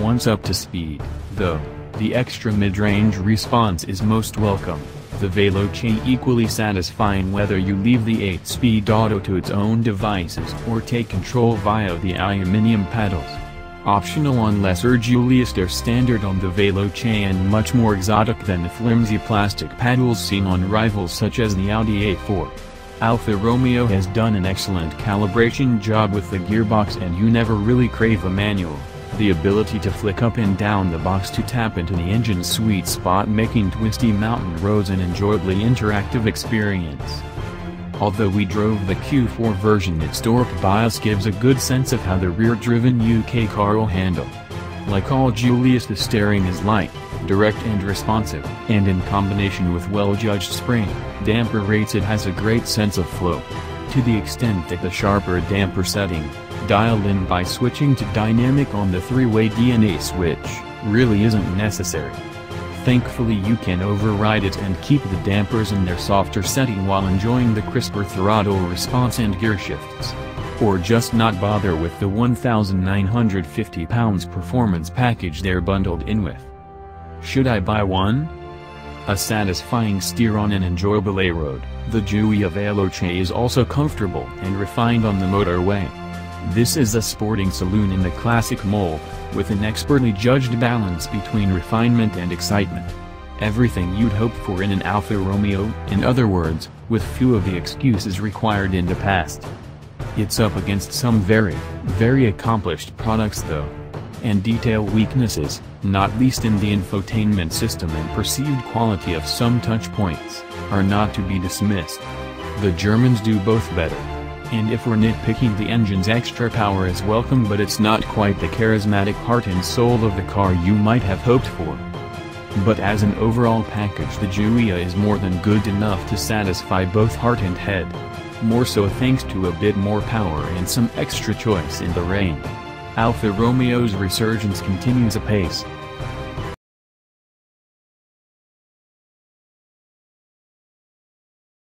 Once up to speed, though, the extra mid-range response is most welcome, the Veloce equally satisfying whether you leave the 8-speed auto to its own devices or take control via the aluminium pedals. Optional on lesser Giulias they're standard on the Veloce and much more exotic than the flimsy plastic paddles seen on rivals such as the Audi A4. Alfa Romeo has done an excellent calibration job with the gearbox and you never really crave a manual the ability to flick up and down the box to tap into the engine's sweet spot making twisty mountain roads an enjoyably interactive experience. Although we drove the Q4 version its Dorp bias gives a good sense of how the rear-driven UK car will handle. Like all Giulias the steering is light, direct and responsive, and in combination with well-judged spring, damper rates it has a great sense of flow. To the extent that the sharper damper setting, dialed in by switching to dynamic on the three-way DNA switch, really isn't necessary. Thankfully you can override it and keep the dampers in their softer setting while enjoying the crisper throttle response and gear shifts. Or just not bother with the £1,950 performance package they're bundled in with. Should I buy one? A satisfying steer on an enjoyable A-road, the Giulia Veloce is also comfortable and refined on the motorway. This is a sporting saloon in the classic mold, with an expertly judged balance between refinement and excitement. Everything you'd hope for in an Alfa Romeo, in other words, with few of the excuses required in the past. It's up against some very, very accomplished products though. And detail weaknesses, not least in the infotainment system and perceived quality of some touchpoints, are not to be dismissed. The Germans do both better. And if we're nitpicking the engine's extra power is welcome but it's not quite the charismatic heart and soul of the car you might have hoped for. But as an overall package the Giulia is more than good enough to satisfy both heart and head. More so thanks to a bit more power and some extra choice in the range. Alfa Romeo's resurgence continues apace,